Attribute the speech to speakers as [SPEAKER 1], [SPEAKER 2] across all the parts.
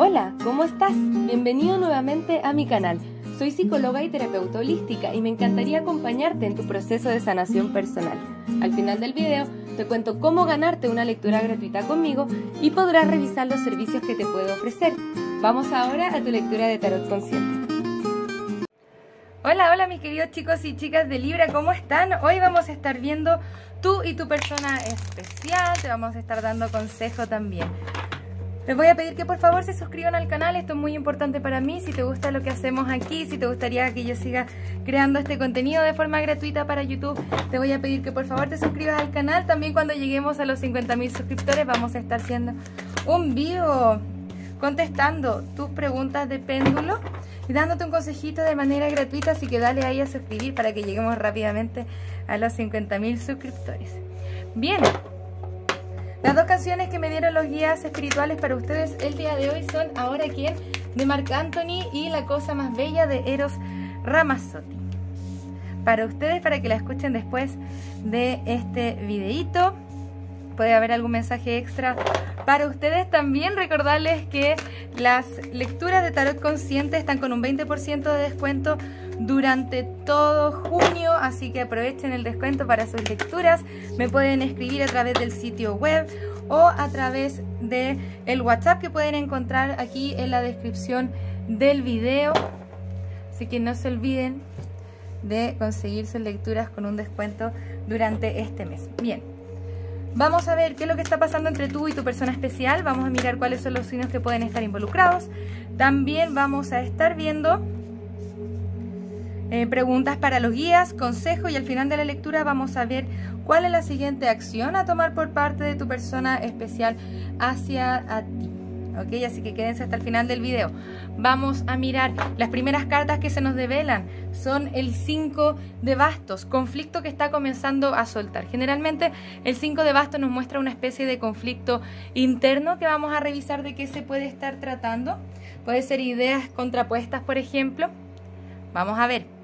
[SPEAKER 1] Hola, ¿cómo estás? Bienvenido nuevamente a mi canal. Soy psicóloga y terapeuta holística y me encantaría acompañarte en tu proceso de sanación personal. Al final del video te cuento cómo ganarte una lectura gratuita conmigo y podrás revisar los servicios que te puedo ofrecer. Vamos ahora a tu lectura de tarot consciente. Hola, hola mis queridos chicos y chicas de Libra, ¿cómo están? Hoy vamos a estar viendo tú y tu persona especial, te vamos a estar dando consejo también. Les voy a pedir que por favor se suscriban al canal, esto es muy importante para mí, si te gusta lo que hacemos aquí, si te gustaría que yo siga creando este contenido de forma gratuita para YouTube, te voy a pedir que por favor te suscribas al canal, también cuando lleguemos a los 50.000 suscriptores vamos a estar haciendo un vivo contestando tus preguntas de péndulo y dándote un consejito de manera gratuita, así que dale ahí a suscribir para que lleguemos rápidamente a los 50.000 suscriptores. Bien, las dos canciones que me dieron los guías espirituales para ustedes el día de hoy son Ahora quién de Marc Anthony y La cosa más bella de Eros Ramazzotti. Para ustedes, para que la escuchen después de este videito, puede haber algún mensaje extra para ustedes. También recordarles que las lecturas de Tarot Consciente están con un 20% de descuento durante todo junio, así que aprovechen el descuento para sus lecturas. Me pueden escribir a través del sitio web o a través de el WhatsApp que pueden encontrar aquí en la descripción del video. Así que no se olviden de conseguir sus lecturas con un descuento durante este mes. Bien, vamos a ver qué es lo que está pasando entre tú y tu persona especial. Vamos a mirar cuáles son los signos que pueden estar involucrados. También vamos a estar viendo eh, preguntas para los guías, consejos y al final de la lectura vamos a ver cuál es la siguiente acción a tomar por parte de tu persona especial hacia ti. ¿ok? Así que quédense hasta el final del video. Vamos a mirar las primeras cartas que se nos develan. Son el 5 de bastos, conflicto que está comenzando a soltar. Generalmente el 5 de bastos nos muestra una especie de conflicto interno que vamos a revisar de qué se puede estar tratando. Puede ser ideas contrapuestas, por ejemplo. Vamos a ver.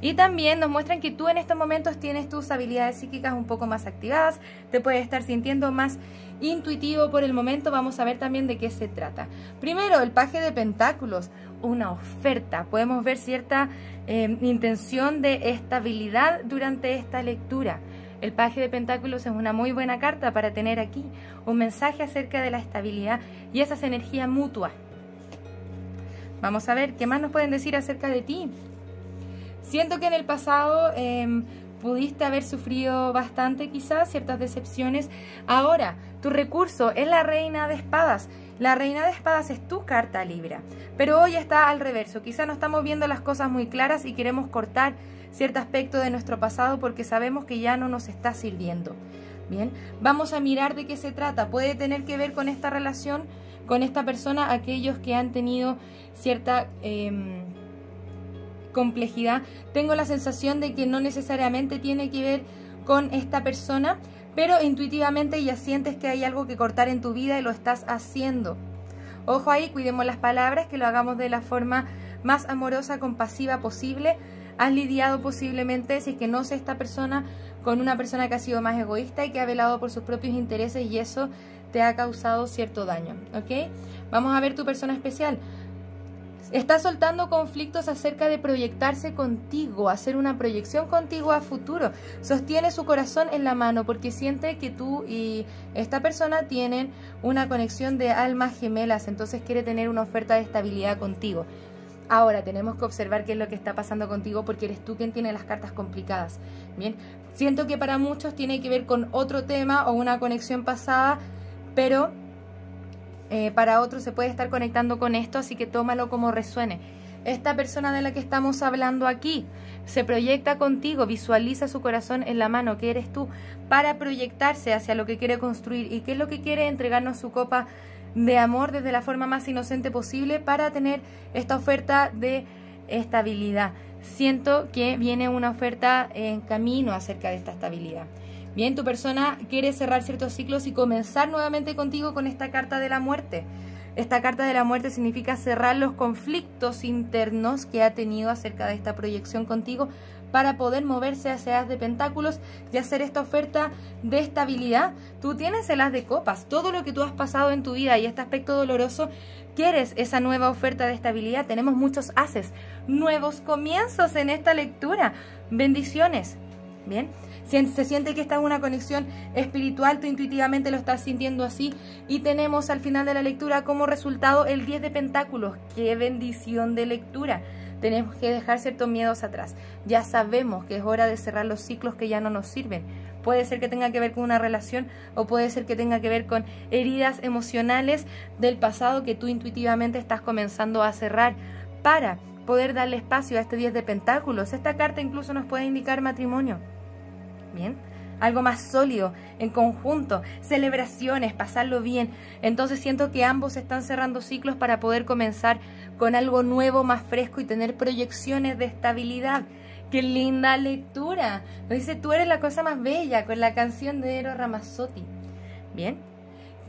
[SPEAKER 1] Y también nos muestran que tú en estos momentos tienes tus habilidades psíquicas un poco más activadas, te puedes estar sintiendo más intuitivo por el momento. Vamos a ver también de qué se trata. Primero, el paje de pentáculos, una oferta. Podemos ver cierta eh, intención de estabilidad durante esta lectura. El paje de pentáculos es una muy buena carta para tener aquí un mensaje acerca de la estabilidad y esas energías mutuas. Vamos a ver qué más nos pueden decir acerca de ti. Siento que en el pasado em, pudiste haber sufrido bastante quizás ciertas decepciones. Ahora, tu recurso es la reina de espadas. La reina de espadas es tu carta libra, pero hoy está al reverso. Quizás no estamos viendo las cosas muy claras y queremos cortar cierto aspecto de nuestro pasado porque sabemos que ya no nos está sirviendo. Bien, vamos a mirar de qué se trata. Puede tener que ver con esta relación, con esta persona, aquellos que han tenido cierta... Em, complejidad, tengo la sensación de que no necesariamente tiene que ver con esta persona, pero intuitivamente ya sientes que hay algo que cortar en tu vida y lo estás haciendo. Ojo ahí, cuidemos las palabras, que lo hagamos de la forma más amorosa, compasiva posible. Has lidiado posiblemente, si es que no sé esta persona, con una persona que ha sido más egoísta y que ha velado por sus propios intereses y eso te ha causado cierto daño, ¿ok? Vamos a ver tu persona especial. Está soltando conflictos acerca de proyectarse contigo, hacer una proyección contigo a futuro. Sostiene su corazón en la mano porque siente que tú y esta persona tienen una conexión de almas gemelas, entonces quiere tener una oferta de estabilidad contigo. Ahora tenemos que observar qué es lo que está pasando contigo porque eres tú quien tiene las cartas complicadas. Bien, siento que para muchos tiene que ver con otro tema o una conexión pasada, pero eh, para otros se puede estar conectando con esto, así que tómalo como resuene. Esta persona de la que estamos hablando aquí se proyecta contigo, visualiza su corazón en la mano, que eres tú, para proyectarse hacia lo que quiere construir y qué es lo que quiere entregarnos su copa de amor desde la forma más inocente posible para tener esta oferta de estabilidad. Siento que viene una oferta en camino acerca de esta estabilidad. Bien, tu persona quiere cerrar ciertos ciclos y comenzar nuevamente contigo con esta carta de la muerte. Esta carta de la muerte significa cerrar los conflictos internos que ha tenido acerca de esta proyección contigo para poder moverse hacia las de pentáculos y hacer esta oferta de estabilidad. Tú tienes el as de copas, todo lo que tú has pasado en tu vida y este aspecto doloroso, quieres esa nueva oferta de estabilidad. Tenemos muchos haces, nuevos comienzos en esta lectura. Bendiciones. Bien, se siente que está en una conexión espiritual, tú intuitivamente lo estás sintiendo así. Y tenemos al final de la lectura como resultado el 10 de pentáculos. ¡Qué bendición de lectura! Tenemos que dejar ciertos miedos atrás. Ya sabemos que es hora de cerrar los ciclos que ya no nos sirven. Puede ser que tenga que ver con una relación o puede ser que tenga que ver con heridas emocionales del pasado que tú intuitivamente estás comenzando a cerrar para poder darle espacio a este 10 de pentáculos. Esta carta incluso nos puede indicar matrimonio. Bien, algo más sólido, en conjunto, celebraciones, pasarlo bien. Entonces siento que ambos están cerrando ciclos para poder comenzar con algo nuevo, más fresco y tener proyecciones de estabilidad. ¡Qué linda lectura! Nos dice, tú eres la cosa más bella con la canción de Eros Ramazzotti. Bien.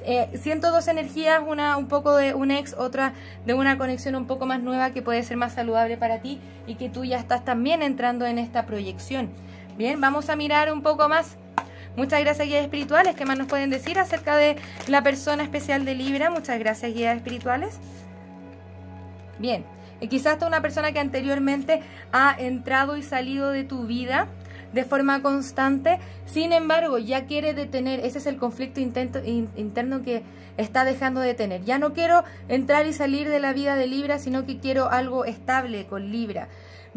[SPEAKER 1] Eh, siento dos energías, una un poco de un ex, otra de una conexión un poco más nueva que puede ser más saludable para ti y que tú ya estás también entrando en esta proyección. Bien, vamos a mirar un poco más. Muchas gracias guías espirituales. ¿Qué más nos pueden decir acerca de la persona especial de Libra? Muchas gracias guías espirituales. Bien, y quizás esta una persona que anteriormente ha entrado y salido de tu vida de forma constante, sin embargo ya quiere detener, ese es el conflicto interno que está dejando de tener. Ya no quiero entrar y salir de la vida de Libra, sino que quiero algo estable con Libra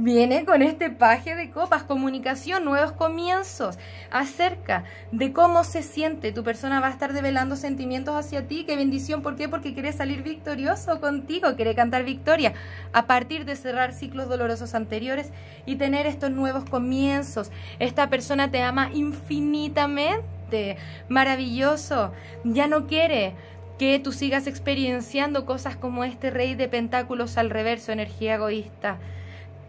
[SPEAKER 1] viene con este paje de copas, comunicación, nuevos comienzos, acerca de cómo se siente. Tu persona va a estar develando sentimientos hacia ti. Qué bendición, ¿por qué? Porque quiere salir victorioso contigo, quiere cantar victoria a partir de cerrar ciclos dolorosos anteriores y tener estos nuevos comienzos. Esta persona te ama infinitamente, maravilloso. Ya no quiere que tú sigas experienciando cosas como este rey de pentáculos al reverso, energía egoísta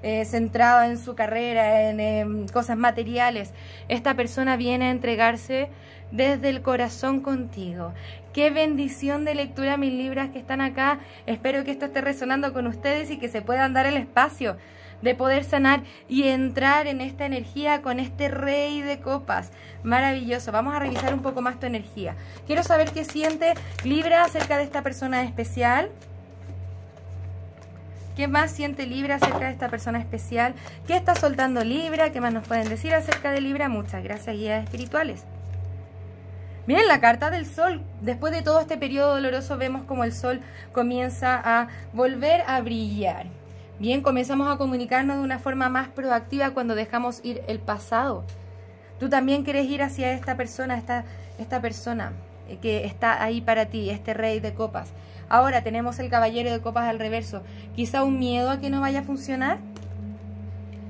[SPEAKER 1] eh, centrada en su carrera, en cosas materiales. Esta persona viene a entregarse desde el corazón contigo. Qué bendición de lectura mis libras que están acá. Espero que esto esté resonando con ustedes y que se puedan dar el espacio de poder sanar y entrar en esta energía con este rey de copas. Maravilloso. Vamos a revisar un poco más tu energía. Quiero saber qué siente Libra acerca de esta persona especial. ¿Qué más siente Libra acerca de esta persona especial? ¿Qué está soltando Libra? ¿Qué más nos pueden decir acerca de Libra? Muchas gracias, guías espirituales. Bien, la carta del sol. Después de todo este periodo doloroso vemos como el sol comienza a volver a brillar. Bien, comenzamos a comunicarnos de una forma más proactiva cuando dejamos ir el pasado. Tú también quieres ir hacia esta persona, esta, esta persona que está ahí para ti, este rey de copas. Ahora tenemos el caballero de copas al reverso. Quizá un miedo a que no vaya a funcionar.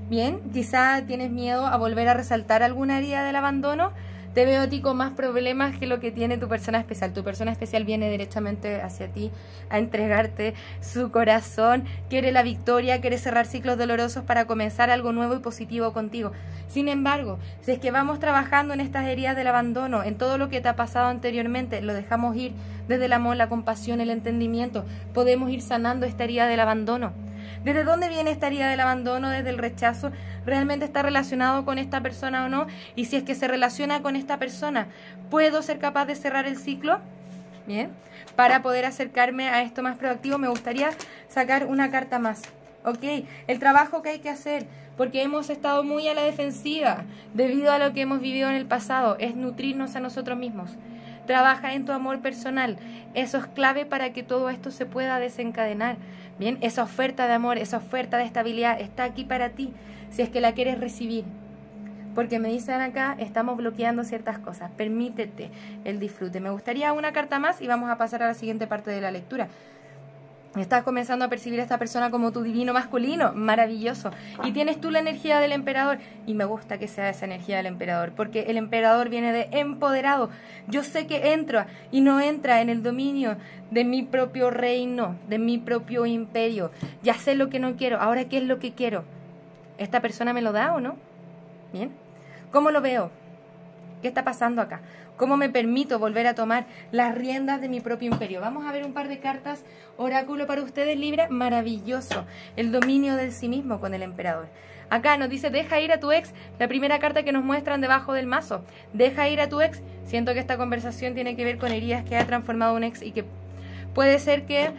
[SPEAKER 1] Bien, quizá tienes miedo a volver a resaltar alguna herida del abandono te veo a ti con más problemas que lo que tiene tu persona especial. Tu persona especial viene directamente hacia ti a entregarte su corazón, quiere la victoria, quiere cerrar ciclos dolorosos para comenzar algo nuevo y positivo contigo. Sin embargo, si es que vamos trabajando en estas heridas del abandono, en todo lo que te ha pasado anteriormente, lo dejamos ir desde el amor, la compasión, el entendimiento, podemos ir sanando esta herida del abandono. ¿Desde dónde viene esta herida del abandono, desde el rechazo? ¿Realmente está relacionado con esta persona o no? Y si es que se relaciona con esta persona, ¿puedo ser capaz de cerrar el ciclo? Bien, para poder acercarme a esto más proactivo me gustaría sacar una carta más. ¿Ok? El trabajo que hay que hacer, porque hemos estado muy a la defensiva debido a lo que hemos vivido en el pasado, es nutrirnos a nosotros mismos. Trabaja en tu amor personal. Eso es clave para que todo esto se pueda desencadenar. Bien, esa oferta de amor, esa oferta de estabilidad está aquí para ti, si es que la quieres recibir. Porque me dicen acá, estamos bloqueando ciertas cosas. Permítete el disfrute. Me gustaría una carta más y vamos a pasar a la siguiente parte de la lectura. Estás comenzando a percibir a esta persona como tu divino masculino, maravilloso. Y tienes tú la energía del emperador. Y me gusta que sea esa energía del emperador, porque el emperador viene de empoderado. Yo sé que entra y no entra en el dominio de mi propio reino, de mi propio imperio. Ya sé lo que no quiero, ahora qué es lo que quiero. ¿Esta persona me lo da o no? Bien. ¿Cómo lo veo? ¿Qué está pasando acá? ¿Cómo me permito volver a tomar las riendas de mi propio imperio? Vamos a ver un par de cartas oráculo para ustedes, Libra. Maravilloso. El dominio del sí mismo con el emperador. Acá nos dice, deja ir a tu ex. La primera carta que nos muestran debajo del mazo. Deja ir a tu ex. Siento que esta conversación tiene que ver con heridas que ha transformado un ex y que puede ser que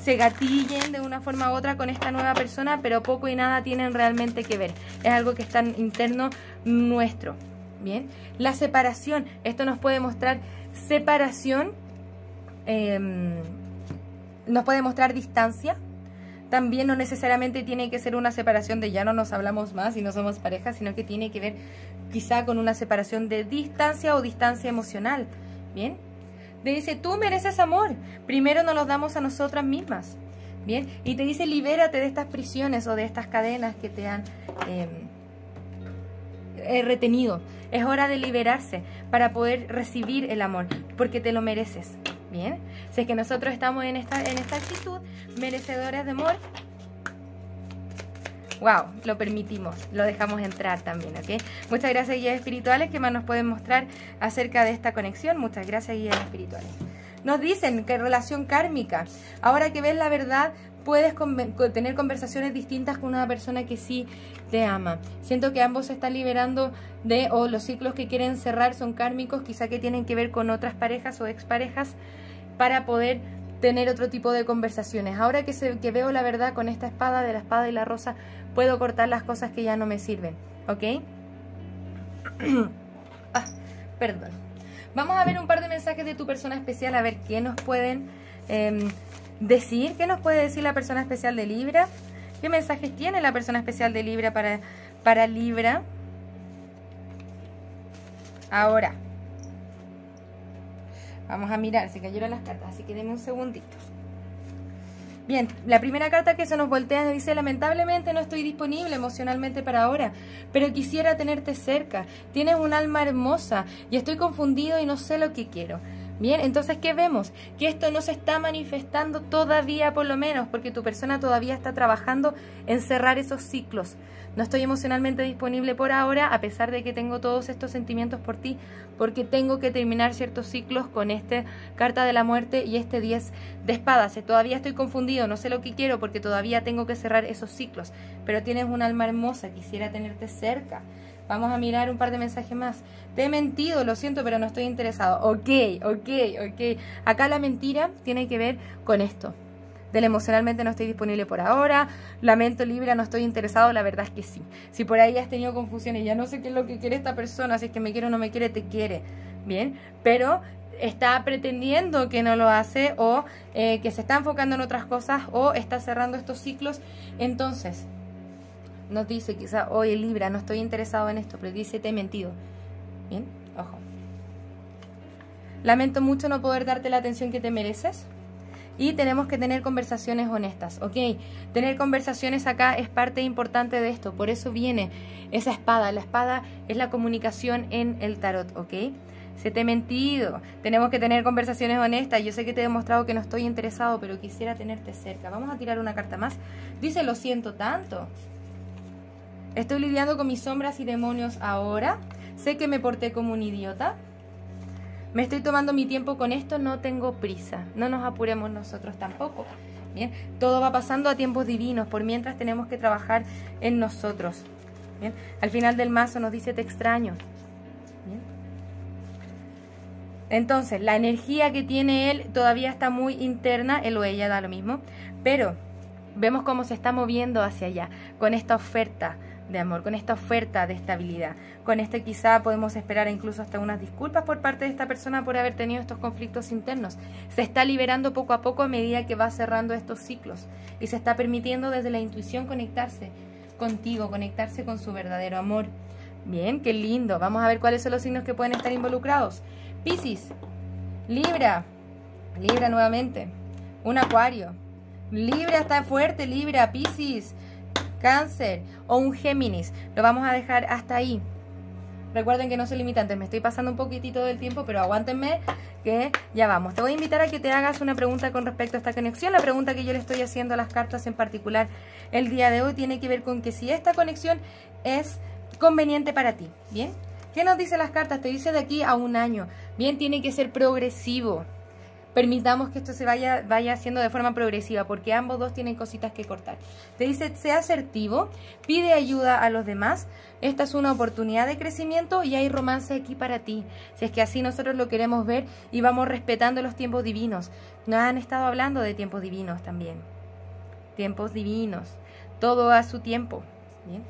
[SPEAKER 1] se gatillen de una forma u otra con esta nueva persona, pero poco y nada tienen realmente que ver. Es algo que está interno nuestro. Bien, la separación, esto nos puede mostrar separación, em, nos puede mostrar distancia, también no necesariamente tiene que ser una separación de ya no nos hablamos más y no somos pareja, sino que tiene que ver quizá con una separación de distancia o distancia emocional. Bien, te dice, tú mereces amor, primero nos lo damos a nosotras mismas. Bien, y te dice, libérate de estas prisiones o de estas cadenas que te han... Em, eh, retenido. Es hora de liberarse para poder recibir el amor, porque te lo mereces. Bien, si es que nosotros estamos en esta, en esta actitud, merecedores de amor, wow, lo permitimos, lo dejamos entrar también, ¿ok? Muchas gracias guías espirituales que más nos pueden mostrar acerca de esta conexión. Muchas gracias guías espirituales. Nos dicen que relación kármica. Ahora que ves la verdad, puedes tener conversaciones distintas con una persona que sí te ama. Siento que ambos se están liberando de, o los ciclos que quieren cerrar son kármicos, quizá que tienen que ver con otras parejas o exparejas, para poder tener otro tipo de conversaciones. Ahora que, se, que veo la verdad con esta espada de la espada y la rosa, puedo cortar las cosas que ya no me sirven, ¿ok? ah, perdón. Vamos a ver un par de mensajes de tu persona especial, a ver qué nos pueden... Em, decir? ¿Qué nos puede decir la persona especial de Libra? ¿Qué mensajes tiene la persona especial de Libra para, para Libra? Ahora, vamos a mirar, se cayeron las cartas, así que denme un segundito. Bien, la primera carta que se nos voltea nos dice, lamentablemente no estoy disponible emocionalmente para ahora, pero quisiera tenerte cerca. Tienes un alma hermosa y estoy confundido y no sé lo que quiero. Bien, entonces, ¿qué vemos? Que esto no se está manifestando todavía por lo menos, porque tu persona todavía está trabajando en cerrar esos ciclos. No estoy emocionalmente disponible por ahora, a pesar de que tengo todos estos sentimientos por ti, porque tengo que terminar ciertos ciclos con esta carta de la muerte y este 10 de espadas. Todavía estoy confundido, no sé lo que quiero, porque todavía tengo que cerrar esos ciclos. Pero tienes un alma hermosa, quisiera tenerte cerca. Vamos a mirar un par de mensajes más. Te he mentido, lo siento, pero no estoy interesado. Ok, ok, ok. Acá la mentira tiene que ver con esto. Del emocionalmente no estoy disponible por ahora. Lamento Libra, no estoy interesado. La verdad es que sí. Si por ahí has tenido confusiones, ya no sé qué es lo que quiere esta persona. Si es que me quiere o no me quiere, te quiere. Bien, pero está pretendiendo que no lo hace o eh, que se está enfocando en otras cosas o está cerrando estos ciclos. Entonces, nos dice quizá, oye Libra, no estoy interesado en esto, pero dice, te he mentido. Bien, ojo. Lamento mucho no poder darte la atención que te mereces. Y tenemos que tener conversaciones honestas, ¿ok? Tener conversaciones acá es parte importante de esto. Por eso viene esa espada. La espada es la comunicación en el tarot, ¿ok? Se te he mentido. Tenemos que tener conversaciones honestas. Yo sé que te he demostrado que no estoy interesado, pero quisiera tenerte cerca. Vamos a tirar una carta más. Dice, lo siento tanto. Estoy lidiando con mis sombras y demonios ahora. Sé que me porté como un idiota. Me estoy tomando mi tiempo con esto, no tengo prisa. No nos apuremos nosotros tampoco. Bien, todo va pasando a tiempos divinos, por mientras tenemos que trabajar en nosotros. Bien, al final del mazo nos dice te extraño. Bien. Entonces, la energía que tiene él todavía está muy interna, él o ella da lo mismo, pero vemos cómo se está moviendo hacia allá con esta oferta de amor, con esta oferta de estabilidad. Con este quizá podemos esperar incluso hasta unas disculpas por parte de esta persona por haber tenido estos conflictos internos. Se está liberando poco a poco a medida que va cerrando estos ciclos y se está permitiendo desde la intuición conectarse contigo, conectarse con su verdadero amor. Bien, qué lindo. Vamos a ver cuáles son los signos que pueden estar involucrados. Piscis, Libra, Libra nuevamente, un Acuario. Libra está fuerte, Libra, Piscis, Cáncer o un Géminis. Lo vamos a dejar hasta ahí. Recuerden que no soy limitante, me estoy pasando un poquitito del tiempo, pero aguántenme que ya vamos. Te voy a invitar a que te hagas una pregunta con respecto a esta conexión. La pregunta que yo le estoy haciendo a las cartas en particular el día de hoy tiene que ver con que si esta conexión es conveniente para ti, ¿bien? ¿Qué nos dice las cartas? Te dice de aquí a un año. Bien, tiene que ser progresivo. Permitamos que esto se vaya, vaya haciendo de forma progresiva, porque ambos dos tienen cositas que cortar. Te dice, sea asertivo, pide ayuda a los demás. Esta es una oportunidad de crecimiento y hay romance aquí para ti. Si es que así nosotros lo queremos ver y vamos respetando los tiempos divinos. Nos han estado hablando de tiempos divinos también. Tiempos divinos. Todo a su tiempo. Bien.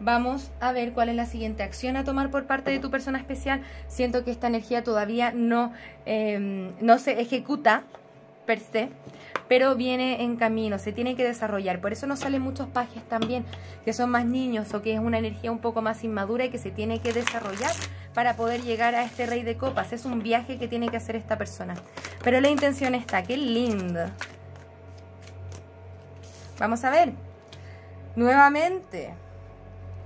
[SPEAKER 1] Vamos a ver cuál es la siguiente acción a tomar por parte de tu persona especial. Siento que esta energía todavía no, em, no se ejecuta per se, pero viene en camino, se tiene que desarrollar. Por eso nos salen muchos pajes también, que son más niños o que es una energía un poco más inmadura y que se tiene que desarrollar para poder llegar a este rey de copas. Es un viaje que tiene que hacer esta persona. Pero la intención está, qué lindo. Vamos a ver. Nuevamente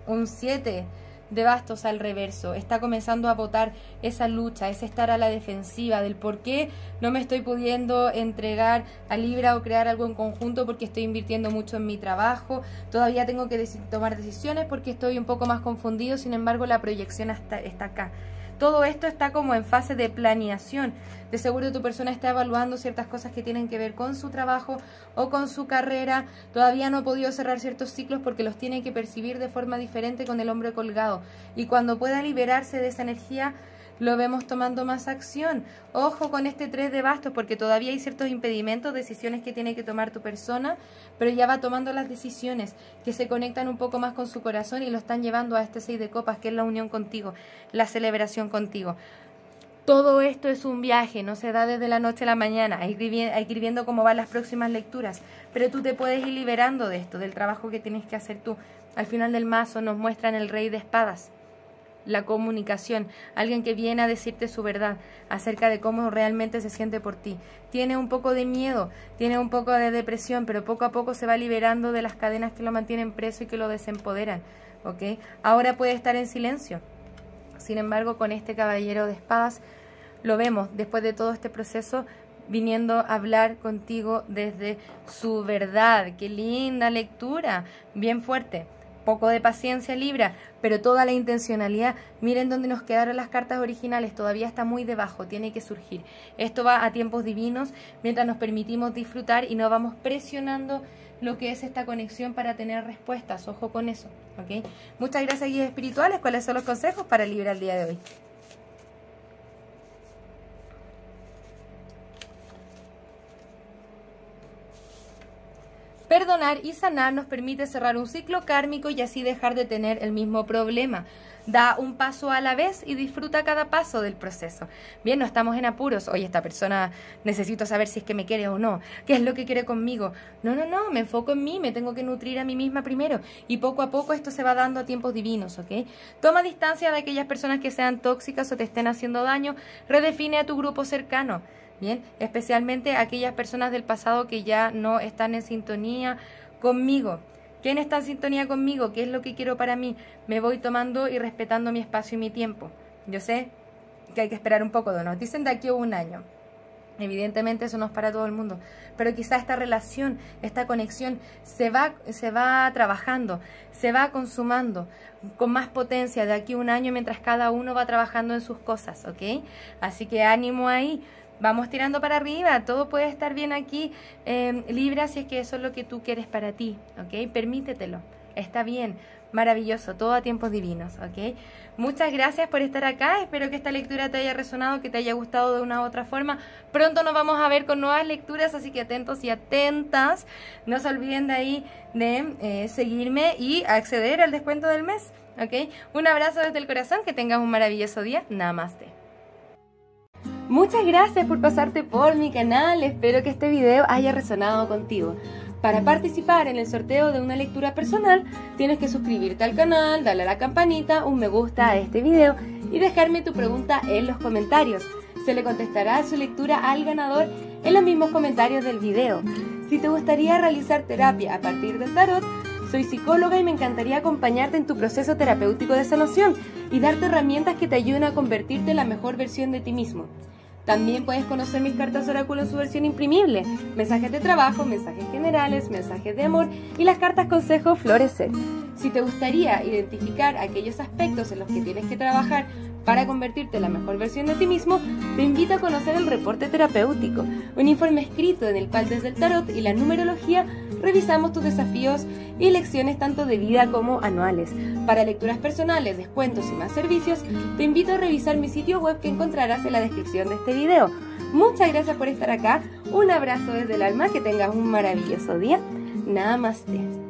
[SPEAKER 1] un 7 de bastos al reverso. Está comenzando a votar esa lucha, ese estar a la defensiva del por qué no me estoy pudiendo entregar a Libra o crear algo en conjunto porque estoy invirtiendo mucho en mi trabajo. Todavía tengo que tomar decisiones porque estoy un poco más confundido. Sin embargo, la proyección está, está acá. Todo esto está como en fase de planeación. De seguro tu persona está evaluando ciertas cosas que tienen que ver con su trabajo o con su carrera. Todavía no ha podido cerrar ciertos ciclos porque los tiene que percibir de forma diferente con el hombre colgado. Y cuando pueda liberarse de esa energía, lo vemos tomando más acción. Ojo con este 3 de bastos porque todavía hay ciertos impedimentos, decisiones que tiene que tomar tu persona, pero ya va tomando las decisiones que se conectan un poco más con su corazón y lo están llevando a este 6 de copas, que es la unión contigo, la celebración contigo. Todo esto es un viaje, no se da desde la noche a la mañana, hay que ir viendo cómo van las próximas lecturas, pero tú te puedes ir liberando de esto, del trabajo que tienes que hacer tú. Al final del mazo nos muestran el rey de espadas la comunicación, alguien que viene a decirte su verdad acerca de cómo realmente se siente por ti. Tiene un poco de miedo, tiene un poco de depresión, pero poco a poco se va liberando de las cadenas que lo mantienen preso y que lo desempoderan. ¿ok? Ahora puede estar en silencio. Sin embargo, con este caballero de espadas, lo vemos después de todo este proceso viniendo a hablar contigo desde su verdad. Qué linda lectura, bien fuerte poco de paciencia Libra, pero toda la intencionalidad, miren dónde nos quedaron las cartas originales, todavía está muy debajo, tiene que surgir. Esto va a tiempos divinos mientras nos permitimos disfrutar y no vamos presionando lo que es esta conexión para tener respuestas, ojo con eso, ¿ok? Muchas gracias guías espirituales, ¿cuáles son los consejos para Libra el día de hoy? Perdonar y sanar nos permite cerrar un ciclo kármico y así dejar de tener el mismo problema. Da un paso a la vez y disfruta cada paso del proceso. Bien, no estamos en apuros. Oye, esta persona necesito saber si es que me quiere o no. ¿Qué es lo que quiere conmigo? No, no, no, me enfoco en mí, me tengo que nutrir a mí misma primero. Y poco a poco esto se va dando a tiempos divinos, ¿ok? Toma distancia de aquellas personas que sean tóxicas o te estén haciendo daño. Redefine a tu grupo cercano. Bien, especialmente aquellas personas del pasado que ya no están en sintonía conmigo. ¿Quién está en sintonía conmigo? ¿Qué es lo que quiero para mí? Me voy tomando y respetando mi espacio y mi tiempo. Yo sé que hay que esperar un poco, nos dicen de aquí a un año. Evidentemente eso no es para todo el mundo, pero quizá esta relación, esta conexión se va, se va trabajando, se va consumando con más potencia de aquí a un año mientras cada uno va trabajando en sus cosas, ¿ok? Así que ánimo ahí, Vamos tirando para arriba, todo puede estar bien aquí, eh, Libra, si es que eso es lo que tú quieres para ti, ¿ok? Permítetelo, está bien, maravilloso, todo a tiempos divinos, ¿ok? Muchas gracias por estar acá, espero que esta lectura te haya resonado, que te haya gustado de una u otra forma. Pronto nos vamos a ver con nuevas lecturas, así que atentos y atentas. No se olviden de ahí de eh, seguirme y acceder al descuento del mes, ¿ok? Un abrazo desde el corazón, que tengas un maravilloso día. Namaste. Muchas gracias por pasarte por mi canal, espero que este video haya resonado contigo. Para participar en el sorteo de una lectura personal, tienes que suscribirte al canal, darle a la campanita, un me gusta a este video y dejarme tu pregunta en los comentarios. Se le contestará su lectura al ganador en los mismos comentarios del video. Si te gustaría realizar terapia a partir del tarot, soy psicóloga y me encantaría acompañarte en tu proceso terapéutico de sanación y darte herramientas que te ayuden a convertirte en la mejor versión de ti mismo. También puedes conocer mis cartas oráculo en su versión imprimible, mensajes de trabajo, mensajes generales, mensajes de amor y las cartas consejo florecer. Si te gustaría identificar aquellos aspectos en los que tienes que trabajar para convertirte en la mejor versión de ti mismo, te invito a conocer el reporte terapéutico, un informe escrito en el cual desde el tarot y la numerología revisamos tus desafíos y lecciones tanto de vida como anuales. Para lecturas personales, descuentos y más servicios, te invito a revisar mi sitio web que encontrarás en la descripción de este video. Muchas gracias por estar acá, un abrazo desde el alma, que tengas un maravilloso día. Namaste.